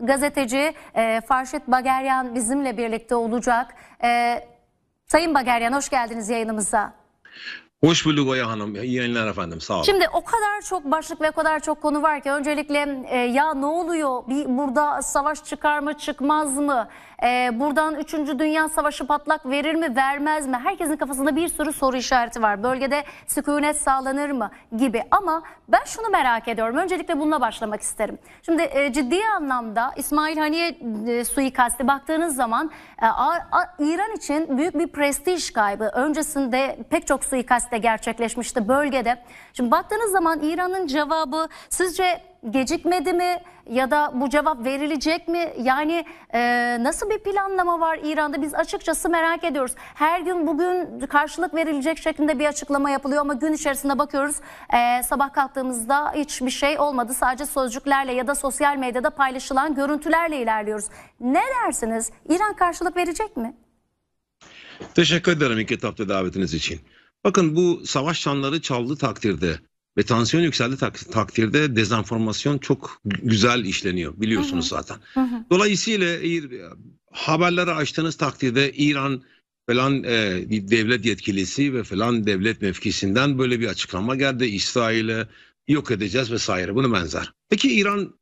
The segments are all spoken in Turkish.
gazeteci e, Farşit Bageryan bizimle birlikte olacak. E, Sayın Bageryan hoş geldiniz yayınımıza. Hoş bulduk Oya Hanım. İyi yayınlar efendim. Sağ olun. Şimdi o kadar çok başlık ve o kadar çok konu var ki öncelikle e, ya ne oluyor? Bir burada savaş çıkar mı çıkmaz mı? E, buradan 3. Dünya Savaşı patlak verir mi vermez mi? Herkesin kafasında bir sürü soru işareti var. Bölgede sükunet sağlanır mı gibi. Ama ben şunu merak ediyorum. Öncelikle bununla başlamak isterim. Şimdi e, ciddi anlamda İsmail Haniye e, suikasti baktığınız zaman e, a- a- İran için büyük bir prestij kaybı. Öncesinde pek çok suikast de gerçekleşmişti bölgede. Şimdi baktığınız zaman İran'ın cevabı sizce gecikmedi mi ya da bu cevap verilecek mi? Yani e, nasıl bir planlama var İran'da? Biz açıkçası merak ediyoruz. Her gün bugün karşılık verilecek şeklinde bir açıklama yapılıyor ama gün içerisinde bakıyoruz e, sabah kalktığımızda hiçbir şey olmadı. Sadece sözcüklerle ya da sosyal medyada paylaşılan görüntülerle ilerliyoruz. Ne dersiniz? İran karşılık verecek mi? Teşekkür ederim ilk etapta davetiniz için. Bakın bu savaş çanları çaldığı takdirde ve tansiyon yükseldi tak- takdirde dezenformasyon çok gü- güzel işleniyor biliyorsunuz zaten. Dolayısıyla İr- haberleri açtığınız takdirde İran falan e, devlet yetkilisi ve falan devlet mevkisinden böyle bir açıklama geldi. İsrail'e yok edeceğiz vesaire bunu benzer. Peki İran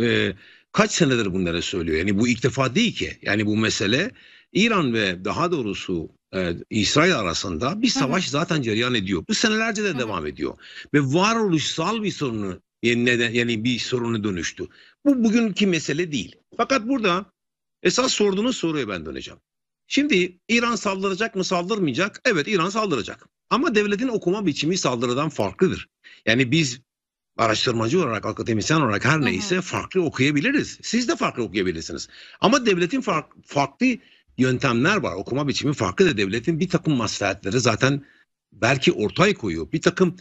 e, kaç senedir bunları söylüyor? Yani bu ilk defa değil ki. Yani bu mesele İran ve daha doğrusu e, İsrail arasında bir savaş zaten cereyan ediyor. Bu senelerce de devam ediyor. Ve varoluşsal bir sorunu yani, neden, yani bir sorunu dönüştü. Bu bugünkü mesele değil. Fakat burada esas sorduğunuz soruya ben döneceğim. Şimdi İran saldıracak mı saldırmayacak? Evet İran saldıracak. Ama devletin okuma biçimi saldırıdan farklıdır. Yani biz araştırmacı olarak, akademisyen olarak her neyse farklı okuyabiliriz. Siz de farklı okuyabilirsiniz. Ama devletin fark- farklı yöntemler var. Okuma biçimi farklı da devletin bir takım maslahatları zaten belki ortaya koyuyor. Bir takım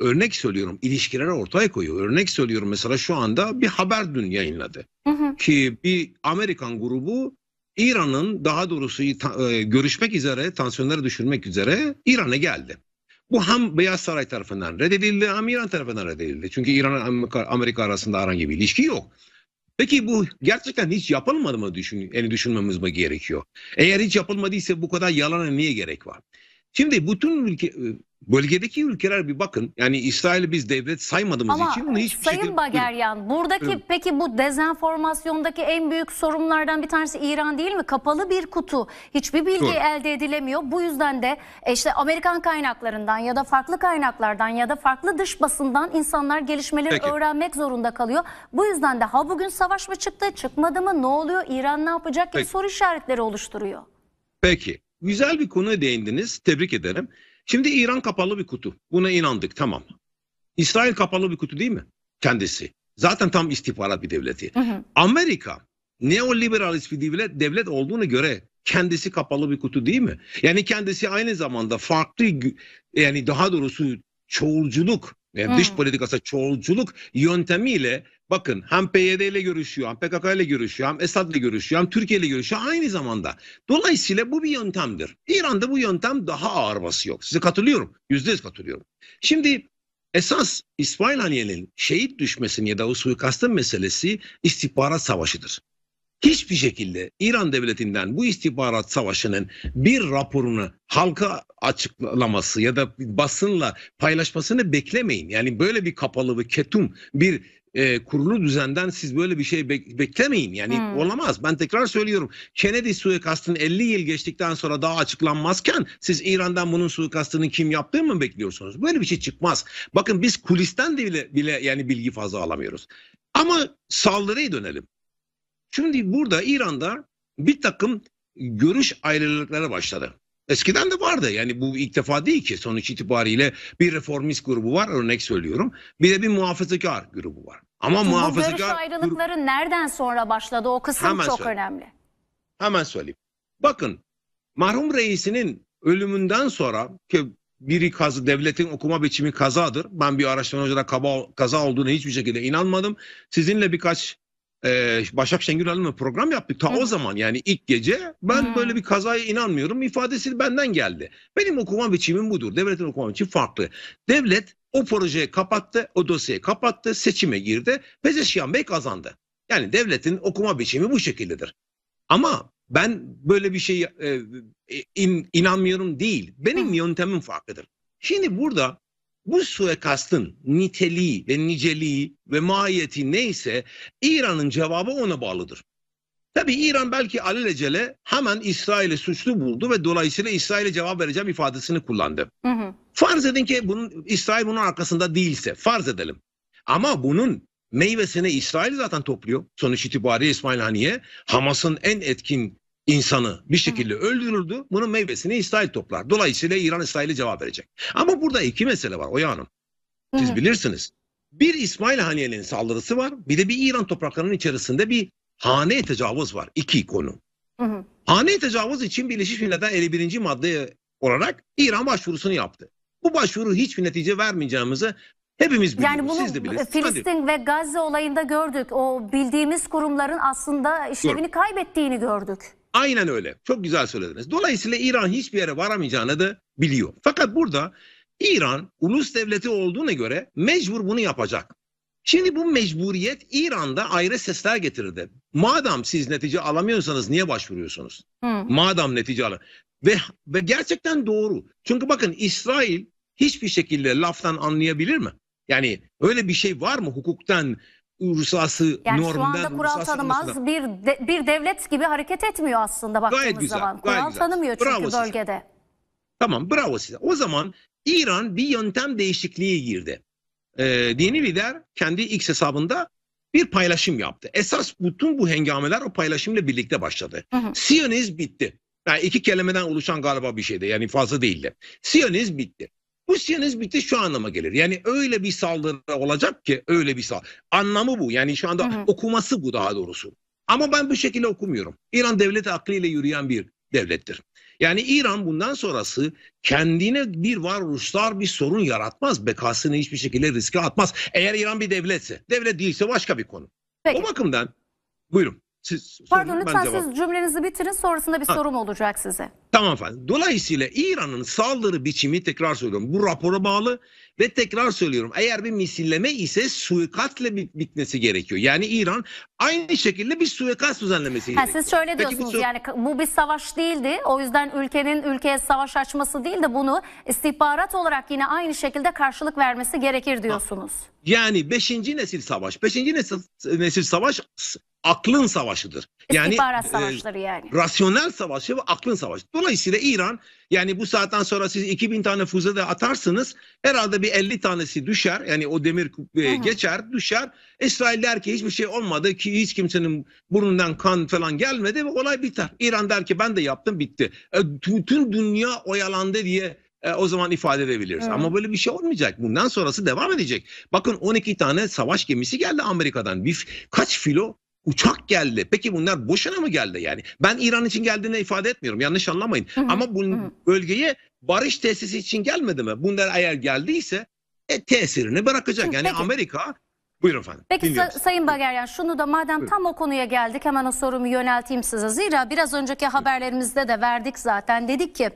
örnek söylüyorum ilişkileri ortaya koyuyor. Örnek söylüyorum mesela şu anda bir haber dün yayınladı. Hı hı. Ki bir Amerikan grubu İran'ın daha doğrusu e, görüşmek üzere, tansiyonları düşürmek üzere İran'a geldi. Bu hem Beyaz Saray tarafından reddedildi hem İran tarafından reddedildi. Çünkü İran Amerika, Amerika arasında herhangi bir ilişki yok. Peki bu gerçekten hiç yapılmadı mı düşün, yani düşünmemiz mi gerekiyor? Eğer hiç yapılmadıysa bu kadar yalana niye gerek var? Şimdi bütün ülke, bölgedeki ülkeler bir bakın. Yani İsrail'i biz devlet saymadığımız Ama için bunu hiçbir Sayın şekilde... Bageryan buradaki Buyurun. peki bu dezenformasyondaki en büyük sorunlardan bir tanesi İran değil mi? Kapalı bir kutu. Hiçbir bilgi Doğru. elde edilemiyor. Bu yüzden de e, işte Amerikan kaynaklarından ya da farklı kaynaklardan ya da farklı dış basından insanlar gelişmeleri Peki. öğrenmek zorunda kalıyor. Bu yüzden de ha bugün savaş mı çıktı, çıkmadı mı, ne oluyor, İran ne yapacak gibi Peki. soru işaretleri oluşturuyor. Peki. Güzel bir konuya değindiniz. Tebrik ederim. Şimdi İran kapalı bir kutu. Buna inandık tamam. İsrail kapalı bir kutu değil mi? Kendisi. Zaten tam istihbarat bir devleti. Hı hı. Amerika neoliberalist bir devlet, devlet olduğuna göre kendisi kapalı bir kutu değil mi? Yani kendisi aynı zamanda farklı yani daha doğrusu çoğulculuk yani Hmm. dış politikası çoğulculuk yöntemiyle bakın hem PYD ile görüşüyor hem PKK ile görüşüyor hem Esad ile görüşüyor hem Türkiye ile görüşüyor aynı zamanda. Dolayısıyla bu bir yöntemdir. İran'da bu yöntem daha ağır basıyor. Size katılıyorum. Yüzde yüz katılıyorum. Şimdi esas İsmail Haniye'nin şehit düşmesinin ya da o suikastın meselesi istihbarat savaşıdır. Hiçbir şekilde İran devletinden bu istihbarat savaşının bir raporunu halka açıklaması ya da basınla paylaşmasını beklemeyin. Yani böyle bir kapalı ve ketum bir e, kurulu düzenden siz böyle bir şey bek- beklemeyin. Yani Hmm. olamaz. Ben tekrar söylüyorum. Kennedy suikastının 50 yıl geçtikten sonra daha açıklanmazken siz İran'dan bunun suikastının kim yaptığı mı bekliyorsunuz? Böyle bir şey çıkmaz. Bakın biz kulisten de bile, bile yani bilgi fazla alamıyoruz. Ama saldırıya dönelim. Şimdi burada İran'da bir takım görüş ayrılıkları başladı. Eskiden de vardı yani bu ilk defa değil ki sonuç itibariyle bir reformist grubu var örnek söylüyorum. Bir de bir muhafazakar grubu var. Ama Bu görüş muhafazakar grubu- ayrılıkları nereden sonra başladı? O kısım Hemen çok söyle. önemli. Hemen söyleyeyim. Bakın marhum reisinin ölümünden sonra ki biri kazı devletin okuma biçimi kazadır. Ben bir araştırmacıda kaba, kaza olduğuna hiçbir şekilde inanmadım. Sizinle birkaç e, Başak Şengül Hanım'la program yaptık. Ta Hı. o zaman yani ilk gece ben Hı. böyle bir kazaya inanmıyorum ifadesi benden geldi. Benim okuma biçimim budur. Devletin okuma biçimi farklı. Devlet o projeyi kapattı, o dosyayı kapattı, seçime girdi. Pezeşkiyan Bey kazandı. Yani devletin okuma biçimi bu şekildedir. Ama ben böyle bir şey e, in- inanmıyorum değil. Benim Hı. yöntemim farklıdır. Şimdi burada bu suikastın niteliği ve niceliği ve mahiyeti neyse İran'ın cevabı ona bağlıdır. Tabii İran belki alelacele hemen İsrail'i suçlu buldu ve dolayısıyla İsrail'e cevap vereceğim ifadesini kullandı. Hı hı. Farz edin ki bunun, İsrail bunun arkasında değilse farz edelim. Ama bunun meyvesini İsrail zaten topluyor. Sonuç itibariyle İsmail Haniye Hamas'ın en etkin insanı bir şekilde öldürüldü. Bunun meyvesini İsrail toplar. Dolayısıyla İran İsrail'e cevap verecek. Ama burada iki mesele var Oya Hanım. Hı Siz hı. bilirsiniz. Bir İsmail Haniye'nin saldırısı var. Bir de bir İran topraklarının içerisinde bir hane tecavüz var. İki konu. Hı hı. Hane tecavüz için Birleşmiş Milletler 51. madde olarak İran başvurusunu yaptı. Bu başvuru hiçbir netice vermeyeceğimizi hepimiz biliyoruz. Yani bunu Siz de bilirsiniz. Filistin ve Gazze olayında gördük. O bildiğimiz kurumların aslında işlevini kaybettiğini gördük. Aynen öyle. Çok güzel söylediniz. Dolayısıyla İran hiçbir yere varamayacağını da biliyor. Fakat burada İran ulus devleti olduğuna göre mecbur bunu yapacak. Şimdi bu mecburiyet İran'da ayrı sesler getirdi. Madem siz netice alamıyorsanız niye başvuruyorsunuz? Hı. Madem netice alın. Ve, ve gerçekten doğru. Çünkü bakın İsrail hiçbir şekilde laftan anlayabilir mi? Yani öyle bir şey var mı hukuktan, uluslararası Yani şu normdan, anda kural tanımaz bir de- bir devlet gibi hareket etmiyor aslında baktığımız güzel, zaman. gayet Kural güzel. tanımıyor çünkü Bravo size. bölgede. Tamam bravo size. O zaman İran bir yöntem değişikliği girdi. Ee, dini lider kendi X hesabında bir paylaşım yaptı. Esas bütün bu hengameler o paylaşımla birlikte başladı. Hı hı. Siyonizm bitti. Yani iki kelimeden oluşan galiba bir şeydi. Yani fazla değildi. Siyonizm bitti. Bu Siyonizm bitti şu anlama gelir. Yani öyle bir saldırı olacak ki öyle bir saldırı. Anlamı bu. Yani şu anda Hı hı. okuması bu daha doğrusu. Ama ben bu şekilde okumuyorum. İran devleti aklıyla yürüyen bir devlettir. Yani İran bundan sonrası kendine bir varoluşsal bir sorun yaratmaz. Bekasını hiçbir şekilde riske atmaz. Eğer İran bir devletse. Devlet değilse başka bir konu. Peki. O bakımdan buyurun. Siz Pardon sorun, lütfen siz cümlenizi bitirin sonrasında bir Ha. sorum olacak size. Tamam efendim. Dolayısıyla İran'ın saldırı biçimi tekrar söylüyorum. Bu rapora bağlı ve tekrar söylüyorum. Eğer bir misilleme ise suikastle bit- bitmesi gerekiyor. Yani İran aynı şekilde bir suikast düzenlemesi Ha, gerekiyor. siz şöyle Peki bu diyorsunuz yani bu bir savaş değildi. O yüzden ülkenin ülkeye savaş açması değil de bunu istihbarat olarak yine aynı şekilde karşılık vermesi gerekir diyorsunuz. Yani 5. nesil savaş. 5. nesil, nesil savaş aklın savaşıdır. Yani İstihbarat e, savaşları yani. rasyonel savaşı ve aklın savaşı. Dolayısıyla İran yani bu saatten sonra siz 2000 tane füze de atarsınız herhalde bir 50 tanesi düşer. Yani o demir e, geçer düşer. İsrail der ki hiçbir şey olmadı ki hiç kimsenin burnundan kan falan gelmedi ve olay biter. İran der ki ben de yaptım bitti. E, bütün dünya oyalandı diye e, o zaman ifade edebiliriz. Hı. Ama böyle bir şey olmayacak. Bundan sonrası devam edecek. Bakın 12 tane savaş gemisi geldi Amerika'dan. Bir, kaç filo uçak geldi. Peki bunlar boşuna mı geldi yani? Ben İran için geldiğini ifade etmiyorum. Yanlış anlamayın. Hı hı, Ama bu hı bölgeye barış tesisi için gelmedi mi? Bunlar eğer geldiyse e, tesirini bırakacak. Hı, Yani peki. Amerika Buyurun efendim. Peki Sa- Sayın Bageryan şunu da madem Buyurun. tam o konuya geldik hemen o sorumu yönelteyim size. Zira biraz önceki haberlerimizde de verdik zaten. Dedik ki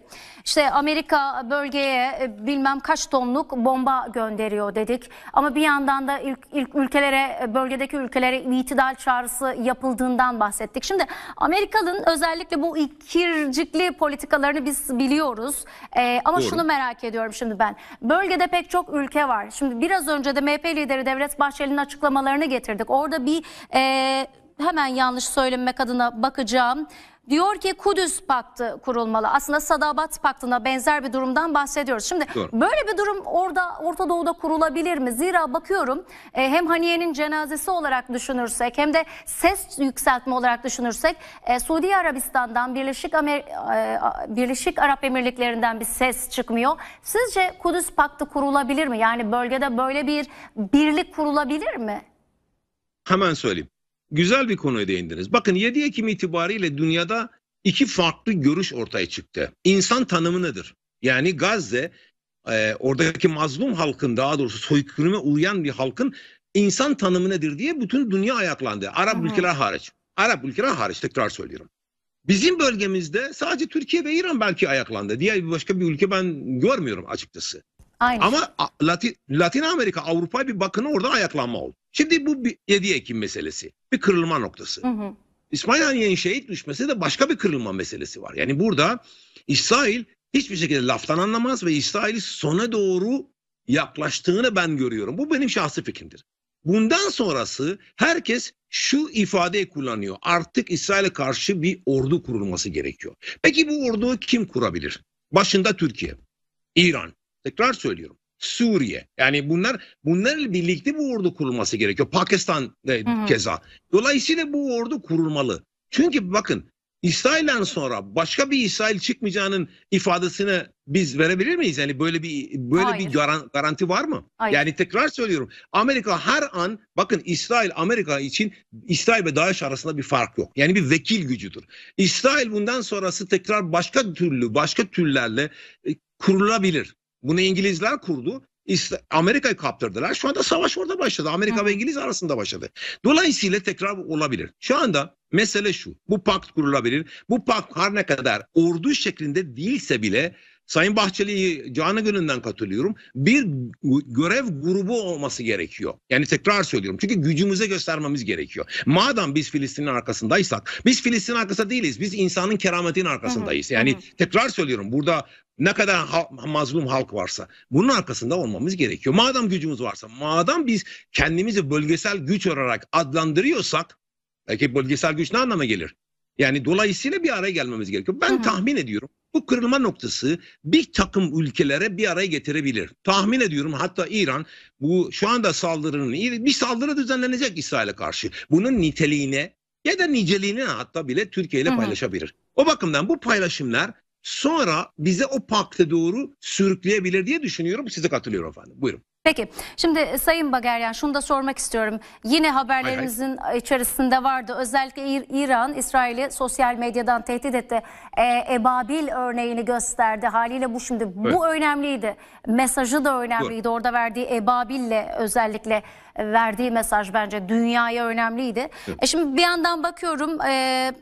işte Amerika bölgeye e, bilmem kaç tonluk bomba gönderiyor dedik. Ama bir yandan da ilk, ilk ülkelere e, bölgedeki ülkelere itidal çağrısı yapıldığından bahsettik. Şimdi Amerika'nın özellikle bu ikircikli politikalarını biz biliyoruz. E, ama Doğru. şunu merak ediyorum şimdi ben. Bölgede pek çok ülke var. Şimdi biraz önce de MHP lideri Devlet Bahçeli'nin açıklamalarını getirdik. Orada bir e, hemen yanlış söylemek adına bakacağım. Diyor ki Kudüs Paktı kurulmalı. Aslında Sadabat Paktı'na benzer bir durumdan bahsediyoruz. Şimdi Doğru. böyle bir durum orada Orta Doğu'da kurulabilir mi? Zira bakıyorum e, hem Haniye'nin cenazesi olarak düşünürsek hem de ses yükseltme olarak düşünürsek e, Suudi Arabistan'dan Birleşik Amer e, Birleşik Arap Emirlikleri'nden bir ses çıkmıyor. Sizce Kudüs Paktı kurulabilir mi? Yani bölgede böyle bir birlik kurulabilir mi? Hemen söyleyeyim. Güzel bir konuya değindiniz. Bakın 7 Ekim itibariyle dünyada iki farklı görüş ortaya çıktı. İnsan tanımı nedir? Yani Gazze e, oradaki mazlum halkın daha doğrusu soykırıma uyan bir halkın insan tanımı nedir diye bütün dünya ayaklandı. Arap hı. ülkeler hariç. Arap ülkeler hariç tekrar söylüyorum. Bizim bölgemizde sadece Türkiye ve İran belki ayaklandı. Diğer başka bir ülke ben görmüyorum açıkçası. Aynen. Ama Latin, Latin Amerika, Avrupa bir bakın oradan ayaklanma oldu. Şimdi bu bir 7 Ekim meselesi. Bir kırılma noktası. Hı hı. İsmail Haniye'nin şehit düşmesi de başka bir kırılma meselesi var. Yani burada İsrail hiçbir şekilde laftan anlamaz ve İsrail'i sona doğru yaklaştığını ben görüyorum. Bu benim şahsi fikrimdir. Bundan sonrası herkes şu ifadeyi kullanıyor. Artık İsrail'e karşı bir ordu kurulması gerekiyor. Peki bu orduyu kim kurabilir? Başında Türkiye, İran, tekrar söylüyorum. Suriye. Yani bunlar bunlarla birlikte bu ordu kurulması gerekiyor. Pakistan e, keza. Dolayısıyla bu ordu kurulmalı. Çünkü bakın İsrail'den sonra başka bir İsrail çıkmayacağının ifadesini biz verebilir miyiz? Yani böyle bir böyle Hayır. bir garan- garanti var mı? Hayır. Yani tekrar söylüyorum. Amerika her an bakın İsrail Amerika için İsrail ve DAEŞ arasında bir fark yok. Yani bir vekil gücüdür. İsrail bundan sonrası tekrar başka türlü başka türlerle e, kurulabilir. Bunu İngilizler kurdu. Amerika'yı kaptırdılar. Şu anda savaş orada başladı. Amerika Hı. ve İngiliz arasında başladı. Dolayısıyla tekrar olabilir. Şu anda mesele şu. Bu pakt kurulabilir. Bu pakt her ne kadar ordu şeklinde değilse bile Sayın Bahçeli'yi canı gönülden katılıyorum. Bir gö- görev grubu olması gerekiyor. Yani tekrar söylüyorum. Çünkü gücümüze göstermemiz gerekiyor. Madem biz Filistin'in arkasındaysak, biz Filistin arkasında değiliz. Biz insanın kerametinin arkasındayız. Yani tekrar söylüyorum. Burada ne kadar ha- mazlum halk varsa bunun arkasında olmamız gerekiyor. Madem gücümüz varsa, madem biz kendimizi bölgesel güç olarak adlandırıyorsak, belki bölgesel güç ne anlama gelir? Yani dolayısıyla bir araya gelmemiz gerekiyor. Ben Hı hı. tahmin ediyorum bu kırılma noktası bir takım ülkelere bir araya getirebilir. Tahmin ediyorum hatta İran bu şu anda saldırının bir saldırı düzenlenecek İsrail'e karşı. Bunun niteliğine ya da niceliğine hatta bile Türkiye ile paylaşabilir. O bakımdan bu paylaşımlar sonra bize o pakta doğru sürükleyebilir diye düşünüyorum. Size katılıyorum efendim. Buyurun. Peki şimdi e, Sayın Bageryan şunu da sormak istiyorum. Yine haberlerimizin içerisinde vardı. Özellikle İr- İran İsrail'i sosyal medyadan tehdit etti. Ee, Ebabil örneğini gösterdi. Haliyle bu şimdi Evet. bu önemliydi. Mesajı da önemliydi. Orada verdiği Ebabil'le özellikle e, verdiği mesaj bence dünyaya önemliydi. E şimdi bir yandan bakıyorum e,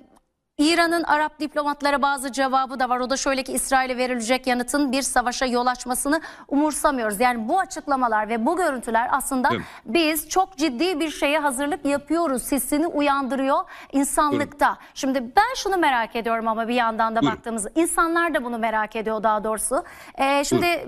İran'ın Arap diplomatlara bazı cevabı da var. O da şöyle ki İsrail'e verilecek yanıtın bir savaşa yol açmasını umursamıyoruz. Yani bu açıklamalar ve bu görüntüler aslında Evet. biz çok ciddi bir şeye hazırlık yapıyoruz hissini uyandırıyor insanlıkta. Şimdi ben şunu merak ediyorum ama bir yandan da Buyurun. baktığımızda insanlar da bunu merak ediyor daha doğrusu. Ee, şimdi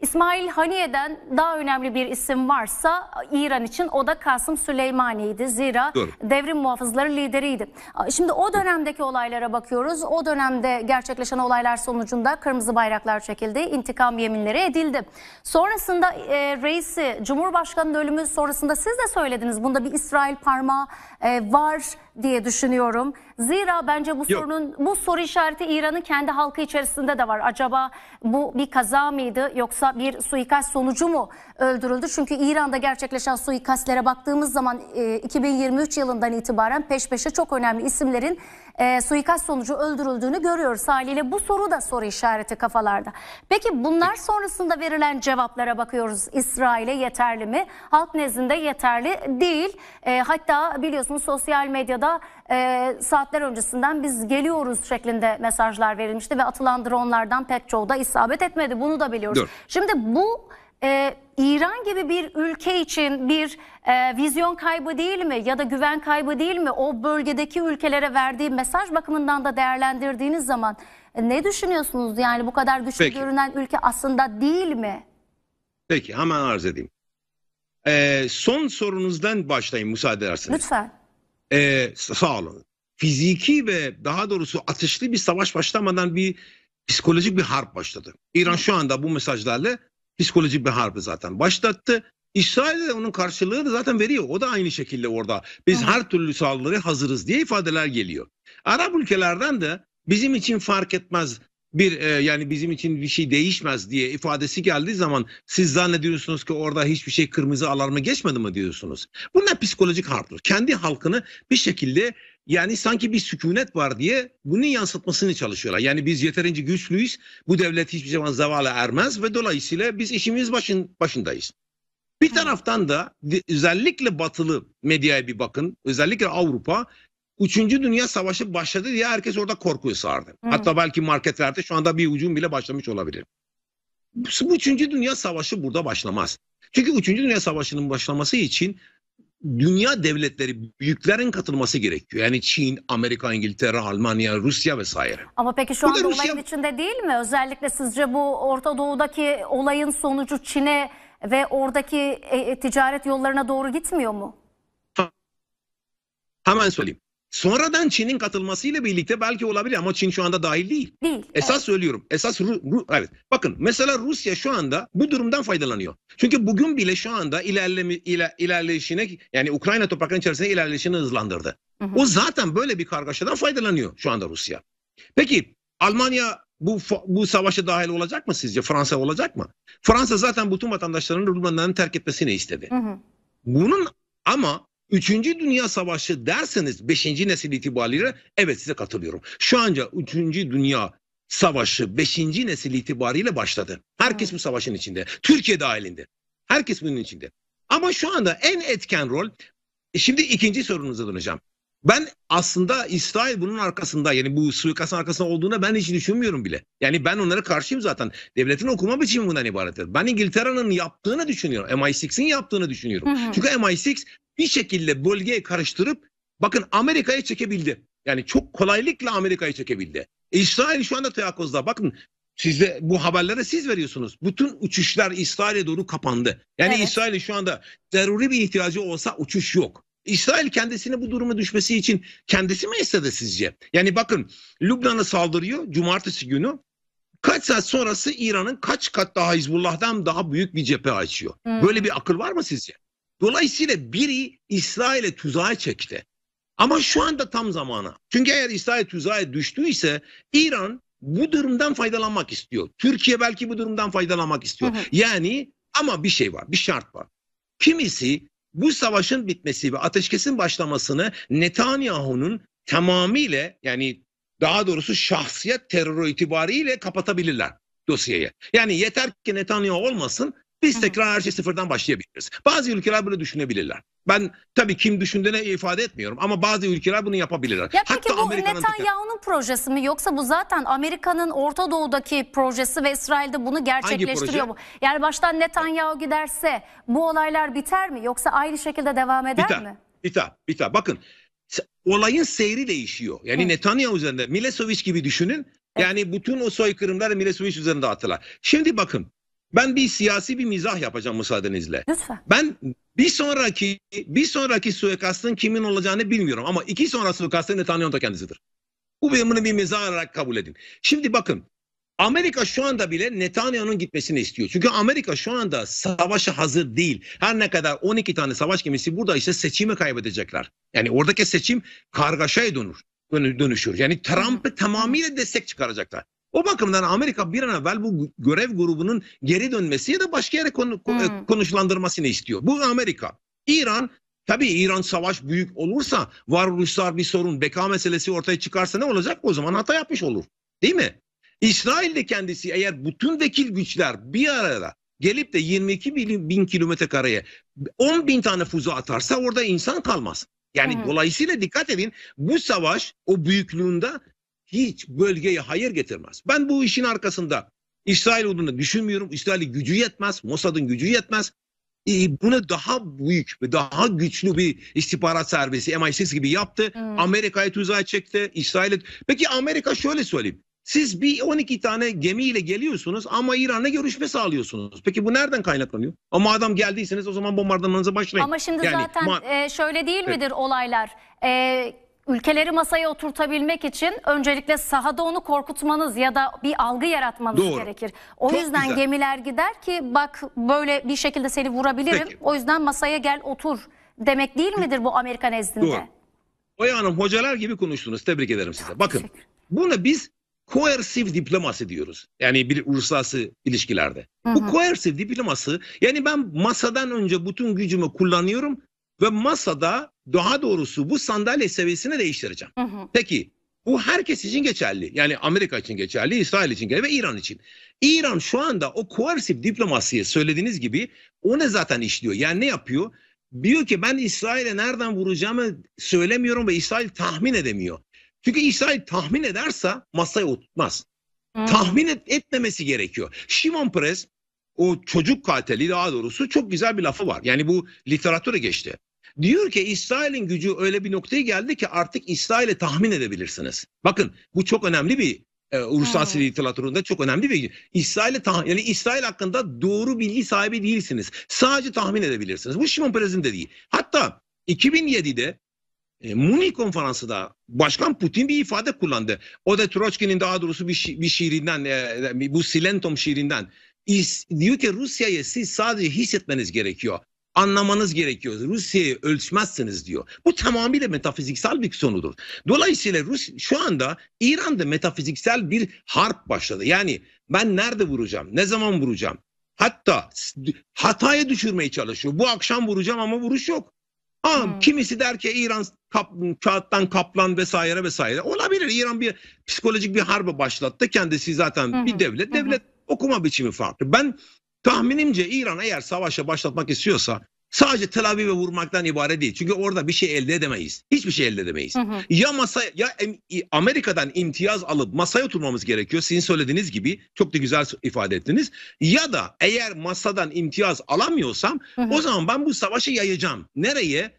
İsmail Haniye'den daha önemli bir isim varsa İran için o da Kasım Süleymani'ydi. Zira Doğru. devrim muhafızları lideriydi. Şimdi o dönemdeki olaylara bakıyoruz. O dönemde gerçekleşen olaylar sonucunda kırmızı bayraklar çekildi. intikam yeminleri edildi. Sonrasında e, reisi, Cumhurbaşkanı'nın ölümü sonrasında siz de söylediniz. Bunda bir İsrail parmağı e, var diye düşünüyorum. Zira bence bu Yok. sorunun bu soru işareti İran'ın kendi halkı içerisinde de var. Acaba bu bir kaza mıydı yoksa bir suikast sonucu mu öldürüldü? Çünkü İran'da gerçekleşen suikastlere baktığımız zaman e, 2023 yılından itibaren peş peşe çok önemli isimlerin e, suikast sonucu öldürüldüğünü görüyoruz. Haliyle bu soru da soru işareti kafalarda. Peki bunlar sonrasında verilen cevaplara bakıyoruz. İsrail'e yeterli mi? Halk nezdinde yeterli değil. E, hatta biliyorsunuz sosyal medyada e, saatler öncesinden biz geliyoruz şeklinde mesajlar verilmişti ve atılan dronlardan pek çoğu da isabet etmedi. Bunu da biliyoruz. Dur. Şimdi bu e, İran gibi bir ülke için bir e, vizyon kaybı değil mi ya da güven kaybı değil mi? O bölgedeki ülkelere verdiği mesaj bakımından da değerlendirdiğiniz zaman e, ne düşünüyorsunuz? Yani bu kadar güçlü Peki. görünen ülke aslında değil mi? Peki hemen arz edeyim. Ee, son sorunuzdan başlayayım müsaade ederseniz. Lütfen. Ee, sağ olun. Fiziki ve daha doğrusu ateşli bir savaş başlamadan bir psikolojik bir harp başladı. İran şu anda bu mesajlarla psikolojik bir harbi zaten başlattı. İsrail de onun karşılığı da zaten veriyor. O da aynı şekilde orada. Biz her türlü saldırıya hazırız diye ifadeler geliyor. Arap ülkelerden de bizim için fark etmez bir e, yani bizim için bir şey değişmez diye ifadesi geldiği zaman siz zannediyorsunuz ki orada hiçbir şey kırmızı alarmı geçmedi mi diyorsunuz. Bunlar psikolojik harptır. Kendi halkını bir şekilde yani sanki bir sükunet var diye bunun yansıtmasını çalışıyorlar. Yani biz yeterince güçlüyüz. Bu devlet hiçbir zaman zavala ermez ve dolayısıyla biz işimiz başın, başındayız. Bir taraftan da özellikle batılı medyaya bir bakın. Özellikle Avrupa Üçüncü Dünya Savaşı başladı diye herkes orada korkuyu sardı. Hı. Hatta belki marketlerde şu anda bir hücum bile başlamış olabilir. bu Üçüncü Dünya Savaşı burada başlamaz. Çünkü Üçüncü Dünya Savaşı'nın başlaması için dünya devletleri, büyüklerin katılması gerekiyor. Yani Çin, Amerika, İngiltere, Almanya, Rusya vesaire. Ama peki şu anda Rusya- olayın içinde değil mi? Özellikle sizce bu Orta Doğu'daki olayın sonucu Çin'e ve oradaki e, e, ticaret yollarına doğru gitmiyor mu? Hemen söyleyeyim. Sonradan Çin'in katılmasıyla birlikte belki olabilir ama Çin şu anda dahil değil. Değil. Esas söylüyorum. Esas Ru- Ru- evet. Bakın mesela Rusya şu anda bu durumdan faydalanıyor. Çünkü bugün bile şu anda ilerleme ile, ilerleyişine yani Ukrayna topraklarının içerisinde ilerleyişini hızlandırdı. Hı hı. O zaten böyle bir kargaşadan faydalanıyor şu anda Rusya. Peki Almanya bu bu savaşa dahil olacak mı sizce? Fransa olacak mı? Fransa zaten bütün vatandaşlarının Rumeli'den terk etmesini istedi. Hı hı. Bunun ama Üçüncü Dünya Savaşı derseniz 5. nesil itibariyle evet size katılıyorum. Şu anca Üçüncü Dünya Savaşı 5. nesil itibariyle başladı. Herkes bu savaşın içinde. Türkiye dahilinde. Herkes bunun içinde. Ama şu anda en etken rol E şimdi ikinci sorunuza döneceğim. Ben aslında İsrail bunun arkasında yani bu suikastın arkasında olduğuna ben hiç düşünmüyorum bile. Yani ben onlara karşıyım zaten. Devletin okuma biçimi bundan ibarettir. Ben İngiltere'nin yaptığını düşünüyorum. MI6'in yaptığını düşünüyorum. Hı hı. Çünkü MI6 bir şekilde bölgeyi karıştırıp bakın Amerika'ya çekebildi. Yani çok kolaylıkla Amerika'ya çekebildi. İsrail şu anda teyakkuzda. Bakın sizde bu haberleri siz veriyorsunuz. Bütün uçuşlar İsrail'e doğru kapandı. Yani Evet. İsrail'in şu anda zaruri bir ihtiyacı olsa uçuş yok. İsrail kendisine bu duruma düşmesi için kendisi mi istedi sizce? Yani bakın Lübnan'a saldırıyor cumartesi günü. Kaç saat sonrası İran'ın kaç kat daha Hizbullah'tan daha büyük bir cephe açıyor. Hı. Böyle bir akıl var mı sizce? Dolayısıyla biri İsrail'e tuzağa çekti. Ama şu anda tam zamanı. Çünkü eğer İsrail tuzağa düştüyse İran bu durumdan faydalanmak istiyor. Türkiye belki bu durumdan faydalanmak istiyor. Hı hı. Yani ama bir şey var, bir şart var. Kimisi bu savaşın bitmesi ve ateşkesin başlamasını Netanyahu'nun tamamıyla yani daha doğrusu şahsiyet terörü itibariyle kapatabilirler dosyayı. Yani yeter ki Netanyahu olmasın biz tekrar her şey sıfırdan başlayabiliriz. Bazı ülkeler bunu düşünebilirler. Ben tabii kim düşündüğüne ifade etmiyorum ama bazı ülkeler bunu yapabilirler. Ya peki bu Netanyahu'nun projesi mi yoksa bu zaten Amerika'nın Orta Doğu'daki projesi ve İsrail'de bunu gerçekleştiriyor mu? Yani baştan Netanyahu giderse bu olaylar biter mi yoksa aynı şekilde devam eder Biter. mi? Biter, biter. Bakın olayın seyri değişiyor. Yani Hı. Netanyahu üzerinde Milosevic gibi düşünün. Yani bütün o soykırımlar Milosevic üzerinde attılar. Şimdi bakın ben bir siyasi bir mizah yapacağım müsaadenizle. Lütfen. Ben bir sonraki bir sonraki suikastın kimin olacağını bilmiyorum ama iki sonraki suikastın Netanyahu'nun da kendisidir. Bu benim bunu bir mizah olarak kabul edin. Şimdi bakın Amerika şu anda bile Netanyahu'nun gitmesini istiyor. Çünkü Amerika şu anda savaşa hazır değil. Her ne kadar 12 tane savaş gemisi burada ise seçimi kaybedecekler. Yani oradaki seçim kargaşaya dönür, dönü- dönüşür. Yani Trump'ı tamamıyla destek çıkaracaklar. O bakımdan Amerika bir an evvel bu görev grubunun geri dönmesi ya da başka yere konu, Hmm. konuşlandırmasını istiyor. Bu Amerika. İran Tabii İran savaş büyük olursa varoluşsal bir sorun, beka meselesi ortaya çıkarsa ne olacak? O zaman hata yapmış olur. Değil mi? İsrail de kendisi eğer bütün vekil güçler bir arada gelip de 22 bin, kilometre kareye 10 bin tane füze atarsa orada insan kalmaz. Yani Hı hı. dolayısıyla dikkat edin bu savaş o büyüklüğünde hiç bölgeye hayır getirmez. Ben bu işin arkasında İsrail olduğunu düşünmüyorum. İsrail'in gücü yetmez, Mossad'ın gücü yetmez. Ee, Bunu daha büyük ve daha güçlü bir istihbarat servisi MI6 gibi yaptı. Hmm. Amerika'yı tuzağa çekti. İsrail'e... Peki Amerika şöyle söyleyeyim. Siz bir 12 tane gemiyle geliyorsunuz ama İran'la görüşme sağlıyorsunuz. Peki bu nereden kaynaklanıyor? Ama madem geldiyseniz o zaman bombardımanınıza başlayın. Ama şimdi Yani zaten e, şöyle değil Evet. midir olaylar? E, ülkeleri masaya oturtabilmek için öncelikle sahada onu korkutmanız ya da bir algı yaratmanız Doğru. gerekir. O Çok yüzden güzel. gemiler gider ki bak böyle bir şekilde seni vurabilirim. Peki. O yüzden masaya gel otur demek değil midir bu Amerika nezdinde? Doğru. Oya Hanım hocalar gibi konuştunuz. Tebrik ederim size. Bakın buna biz coercive diplomasi diyoruz. Yani bir uluslararası ilişkilerde. Hı Bu hı. coercive diplomasi yani ben masadan önce bütün gücümü kullanıyorum ve masada daha doğrusu bu sandalye seviyesini değiştireceğim. Hı hı. Peki bu herkes için geçerli. Yani Amerika için geçerli, İsrail için geçerli ve İran için. İran şu anda o coercive diplomasiye söylediğiniz gibi o ne zaten işliyor. Yani ne yapıyor? Diyor ki ben İsrail'e nereden vuracağımı söylemiyorum ve İsrail tahmin edemiyor. Çünkü İsrail tahmin ederse masaya oturtmaz. tahmin et- etmemesi gerekiyor. Şimon Peres o çocuk katili daha doğrusu çok güzel bir lafı var. Yani bu literatüre geçti. Diyor ki İsrail'in gücü öyle bir noktaya geldi ki artık İsrail'i tahmin edebilirsiniz. Bakın bu çok önemli bir e, uluslararası Hmm. literatüründe çok önemli bir İsrail'i tah yani İsrail hakkında doğru bilgi sahibi değilsiniz. Sadece tahmin edebilirsiniz. Bu Şimon Peres'in dediği. Hatta 2007'de e, Münih konferansında Başkan Putin bir ifade kullandı. O da Troçki'nin daha doğrusu bir, şi- bir şiirinden, e, bu Silentom şiirinden. İs- diyor ki Rusya'yı siz sadece hissetmeniz gerekiyor. Anlamanız gerekiyor. Rusya'yı ölçmezsiniz diyor. Bu tamamıyla metafiziksel bir konudur. Dolayısıyla Rus şu anda İran'da metafiziksel bir harp başladı. Yani ben nerede vuracağım? Ne zaman vuracağım? Hatta hataya düşürmeye çalışıyor. Bu akşam vuracağım ama vuruş yok. Ha, Hmm. Kimisi der ki İran kap, kağıttan kaplan vesaire vesaire. Olabilir. İran bir psikolojik bir harbe başlattı. Kendisi zaten hı, bir devlet. Devlet okuma biçimi farklı. Ben tahminimce İran eğer savaşa başlatmak istiyorsa sadece Tel Aviv'e vurmaktan ibaret değil. Çünkü orada bir şey elde edemeyiz. Hiçbir şey elde edemeyiz. Hı hı. Ya masa ya Amerika'dan imtiyaz alıp masaya oturmamız gerekiyor. Sizin söylediğiniz gibi çok da güzel ifade ettiniz. Ya da eğer masadan imtiyaz alamıyorsam Hı hı. o zaman ben bu savaşı yayacağım. Nereye?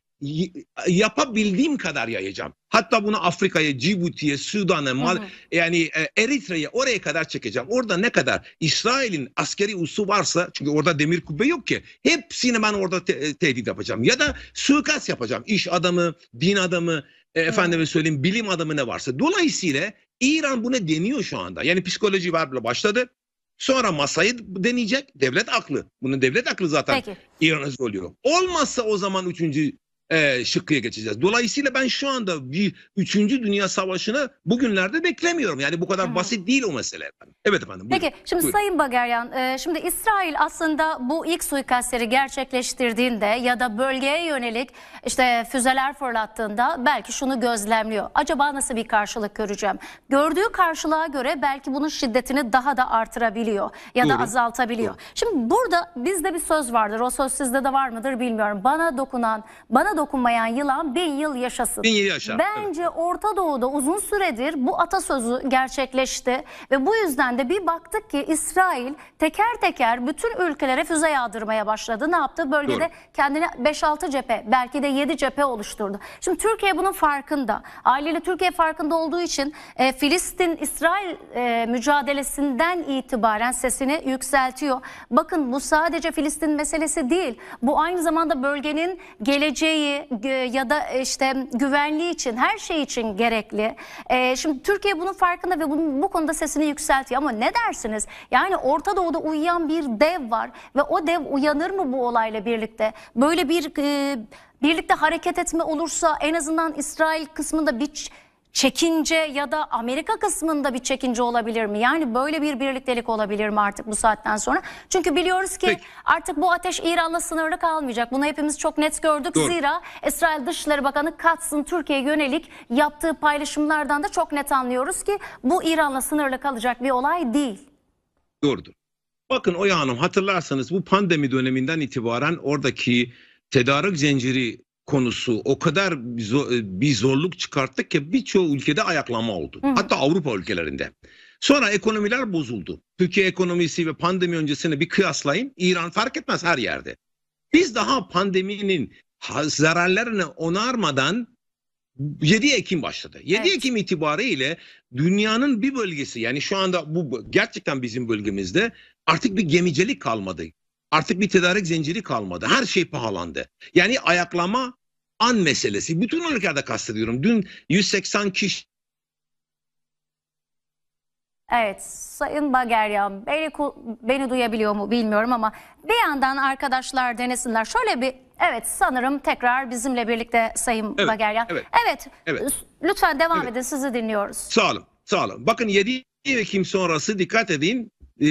Yapabildiğim kadar yayacağım. Hatta bunu Afrika'ya, Cibuti'ye, Sudan'a, Mal Hı hı. yani e, Eritre'ye oraya kadar çekeceğim. Orada ne kadar İsrail'in askeri üssü varsa çünkü orada demir kubbe yok ki hepsini ben orada te- e, tehdit yapacağım. Ya da suikast yapacağım. İş adamı, din adamı, e, efendime söyleyeyim bilim adamı ne varsa. Dolayısıyla İran bunu deniyor şu anda. Yani psikoloji varla başladı. Sonra masayı deneyecek. Devlet aklı. Bunun devlet aklı zaten Peki. İran'a oluyor. Olmazsa o zaman üçüncü e, şıkkıya geçeceğiz. Dolayısıyla ben şu anda bir üçüncü dünya savaşını bugünlerde beklemiyorum. Yani bu kadar Hı hı. basit değil o mesele. Efendim. Evet efendim. buyurun. Peki şimdi Buyurun. Sayın Bageryan e, şimdi İsrail aslında bu ilk suikastleri gerçekleştirdiğinde ya da bölgeye yönelik işte füzeler fırlattığında belki şunu gözlemliyor. Acaba nasıl bir karşılık göreceğim? Gördüğü karşılığa göre belki bunun şiddetini daha da artırabiliyor ya da Doğru. azaltabiliyor. Şimdi burada bizde bir söz vardır. O söz sizde de var mıdır bilmiyorum. Bana dokunan, bana dokunmayan yılan bin yıl yaşasın. Bin yıl yaşar. Evet. Bence Orta Doğu'da uzun süredir bu atasözü gerçekleşti ve bu yüzden de bir baktık ki İsrail teker teker bütün ülkelere füze yağdırmaya başladı. Ne yaptı? Bölgede Doğru. kendine 5-6 cephe belki de 7 cephe oluşturdu. Şimdi Türkiye bunun farkında. Aileli Türkiye farkında olduğu için e, Filistin-İsrail e, mücadelesinden itibaren sesini yükseltiyor. Bakın bu sadece Filistin meselesi değil. Bu aynı zamanda bölgenin geleceği gö- ya da işte güvenliği için her şey için gerekli. E, şimdi Türkiye bunun farkında ve bu konuda sesini yükseltiyor. Ama ne dersiniz? Yani Orta Doğu'da uyuyan bir dev var ve o dev uyanır mı bu olayla birlikte? Böyle bir e, birlikte hareket etme olursa en azından İsrail kısmında bir çekince ya da Amerika kısmında bir çekince olabilir mi? Yani böyle bir birliktelik olabilir mi artık bu saatten sonra? Çünkü biliyoruz ki Peki. artık bu ateş İran'la sınırlı kalmayacak. Bunu hepimiz çok net gördük. Doğru. Zira İsrail Dışişleri Bakanı Katz'ın Türkiye'ye yönelik yaptığı paylaşımlardan da çok net anlıyoruz ki bu İran'la sınırlı kalacak bir olay değil. Doğrudur. Bakın Oya Hanım hatırlarsanız bu pandemi döneminden itibaren oradaki tedarik zinciri konusu o kadar bir zorluk çıkarttık ki birçoğu ülkede ayaklanma oldu. Hı. Hatta Avrupa ülkelerinde. Sonra ekonomiler bozuldu. Türkiye ekonomisi ve pandemi öncesini bir kıyaslayın. İran fark etmez her yerde. Biz daha pandeminin zararlarını onarmadan 7 Ekim başladı. 7 Evet. Ekim itibariyle dünyanın bir bölgesi yani şu anda bu gerçekten bizim bölgemizde artık bir gemicilik kalmadı. Artık bir tedarik zinciri kalmadı. Her şey pahalandı. Yani ayaklama an meselesi. Bütün ülkelerde kastediyorum. Dün 180 kişi Evet, Sayın Bageryan, beni, beni duyabiliyor mu bilmiyorum ama bir yandan arkadaşlar denesinler. Şöyle bir, evet sanırım tekrar bizimle birlikte Sayın Evet, Bageryan. evet, evet, evet. lütfen devam Evet. edin, sizi dinliyoruz. Sağ olun. Sağ olun. Bakın 7 Ekim sonrası dikkat edin e,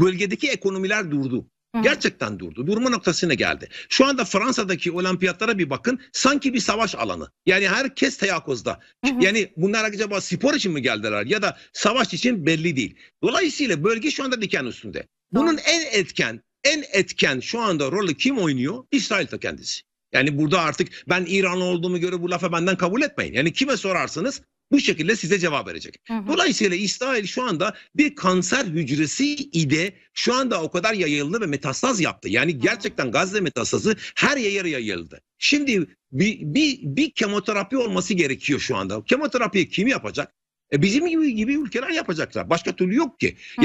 bölgedeki ekonomiler durdu. Hı. Gerçekten durdu. Durma noktasına geldi. Şu anda Fransa'daki olimpiyatlara bir bakın. Sanki bir savaş alanı. Yani herkes teyakkuzda. Hı hı. Yani bunlar acaba spor için mi geldiler ya da savaş için belli değil. Dolayısıyla bölge şu anda diken üstünde. Bunun en etken, en etken şu anda rolü kim oynuyor? İsrail ta kendisi. Yani burada artık ben İranlı olduğumu göre bu lafa benden kabul etmeyin. Yani kime sorarsanız bu şekilde size cevap verecek. Hı hı. Dolayısıyla İsrail şu anda bir kanser hücresi idi. Şu anda o kadar yayıldı ve metastaz yaptı. Yani gerçekten Gazze metastazı her yere yayıldı. Şimdi bir, bir, bir kemoterapi olması gerekiyor şu anda. Kemoterapiyi kim yapacak? E bizim gibi, gibi ülkeler yapacaklar. Başka türlü yok ki. Hı hı.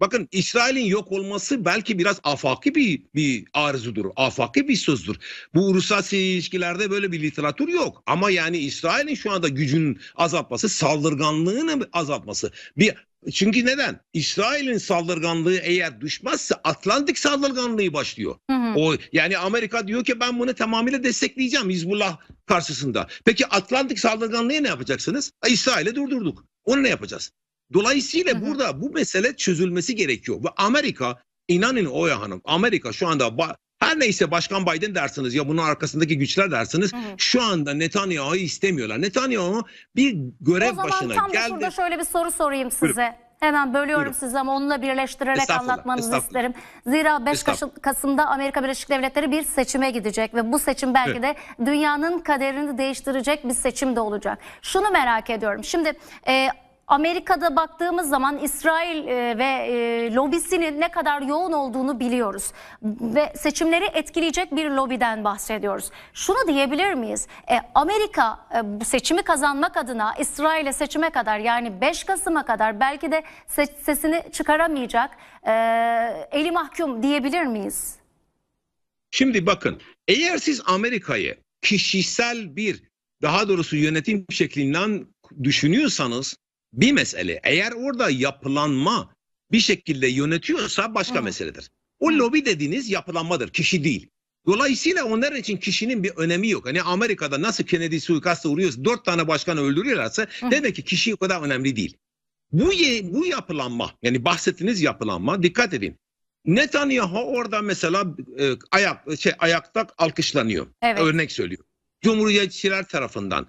Bakın İsrail'in yok olması belki biraz afaki bir, bir arzudur. Afaki bir sözdür. Bu uluslararası ilişkilerde böyle bir literatür yok. Ama yani İsrail'in şu anda gücünün azaltması, saldırganlığını azaltması. Bir çünkü neden? İsrail'in saldırganlığı eğer düşmezse Atlantik saldırganlığı başlıyor. Hı hı. O yani Amerika diyor ki ben bunu tamamıyla destekleyeceğim Hizbullah karşısında. Peki Atlantik saldırganlığı ne yapacaksınız? İsrail'e durdurduk. Onu ne yapacağız? Dolayısıyla Hı hı. burada bu mesele çözülmesi gerekiyor. Ve Amerika inanın Oya Hanım Amerika şu anda her neyse Başkan Biden dersiniz ya bunun arkasındaki güçler dersiniz. Hı hı. Şu anda Netanyahu'yu istemiyorlar. Netanyahu bir görev O zaman başına tam da geldi. şurada şöyle bir soru sorayım size. Hemen bölüyorum Buyurun. sizi ama onunla birleştirerek anlatmanızı isterim. Zira 5 Estağfurullah. Kasım'da Amerika Birleşik Devletleri bir seçime gidecek ve bu seçim belki de dünyanın kaderini değiştirecek bir seçim de olacak. Şunu merak ediyorum. Şimdi e, Amerika'da baktığımız zaman İsrail e, ve e, lobisinin ne kadar yoğun olduğunu biliyoruz. Ve seçimleri etkileyecek bir lobiden bahsediyoruz. Şunu diyebilir miyiz? E, Amerika e, bu seçimi kazanmak adına İsrail'e seçime kadar yani 5 Kasım'a kadar belki de se- sesini çıkaramayacak eli mahkum diyebilir miyiz? Şimdi bakın eğer siz Amerika'yı kişisel bir daha doğrusu yönetim şeklinden düşünüyorsanız bir mesele. Eğer orada yapılanma bir şekilde yönetiyorsa başka Hı. meseledir. O lobi dediğiniz yapılanmadır, kişi değil. Dolayısıyla onlar için kişinin bir önemi yok. Hani Amerika'da nasıl Kennedy suikastı uğruyorsa dört tane başkanı öldürüyorlarsa Hı. demek ki kişi o kadar önemli değil. Bu, ye- bu yapılanma yani bahsettiğiniz yapılanma dikkat edin. Netanyahu orada mesela e, ayak şey ayakta alkışlanıyor. Evet. Örnek söylüyor. Cumhuriyetçiler tarafından.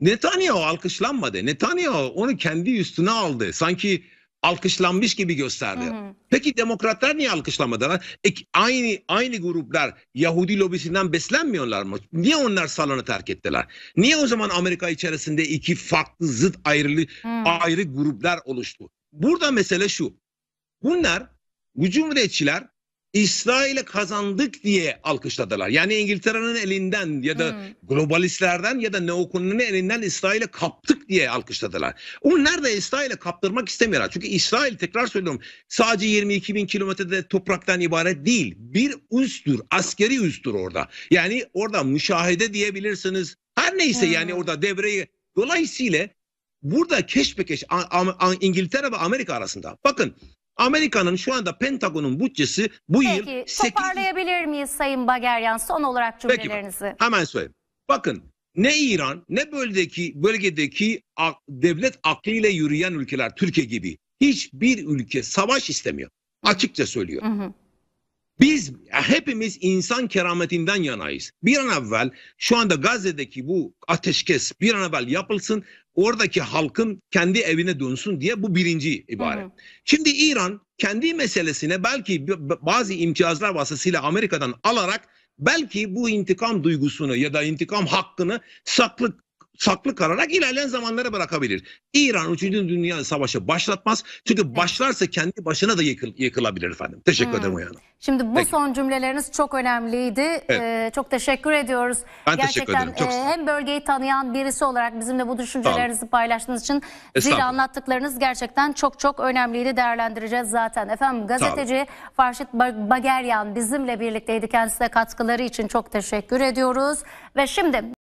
Netanyahu alkışlanmadı. Netanyahu onu kendi üstüne aldı. Sanki alkışlanmış gibi gösterdi. Hı hı. Peki demokratlar niye alkışlamadılar? E, aynı aynı gruplar Yahudi lobisinden beslenmiyorlar mı? Niye onlar salonu terk ettiler? Niye o zaman Amerika içerisinde iki farklı zıt ayrılı Hı. ayrı gruplar oluştu? Burada mesele şu. Bunlar bu cumhuriyetçiler İsrail'e kazandık diye alkışladılar. Yani İngiltere'nin elinden ya da Hmm. globalistlerden ya da neokonunun elinden İsrail'e kaptık diye alkışladılar. Onlar da İsrail'e kaptırmak istemiyorlar. Çünkü İsrail tekrar söylüyorum sadece 22 bin kilometrede topraktan ibaret değil. Bir üstür, askeri üstür orada. Yani orada müşahede diyebilirsiniz. Her neyse Hmm. yani orada devreye. Dolayısıyla burada keşpekeş İngiltere ve Amerika arasında. Bakın Amerika'nın şu anda Pentagon'un bütçesi bu yıl Peki 8 toparlayabilir miyiz Sayın Bageryan son olarak Peki. cümlelerinizi? Hemen söyleyeyim. Bakın ne İran ne bölgedeki bölgedeki ak- devlet aklıyla yürüyen ülkeler Türkiye gibi hiçbir ülke savaş istemiyor. Açıkça söylüyor. Hı hı. Biz hepimiz insan kerametinden yanayız. Bir an evvel şu anda Gazze'deki bu ateşkes bir an evvel yapılsın. Oradaki halkın kendi evine dönsün diye bu birinci ibaret. Hı hı. Şimdi İran kendi meselesine belki bazı imtiyazlar vasıtasıyla Amerika'dan alarak belki bu intikam duygusunu ya da intikam hakkını saklı saklı kalarak ilerleyen zamanlara bırakabilir. İran 3. Dünya Savaşı başlatmaz. Çünkü başlarsa kendi başına da yıkıl, yıkılabilir efendim. Teşekkür Hmm. ederim Oya Hanım. Şimdi bu Peki. son cümleleriniz çok önemliydi. Ee, çok teşekkür ediyoruz. Ben teşekkür Gerçekten ederim. Çok e, hem bölgeyi tanıyan birisi olarak bizimle bu düşüncelerinizi paylaştığınız için zira anlattıklarınız gerçekten çok çok önemliydi. Değerlendireceğiz zaten. Efendim gazeteci Farşit Ba- Bageryan bizimle birlikteydi. Kendisine katkıları için çok teşekkür ediyoruz. Ve şimdi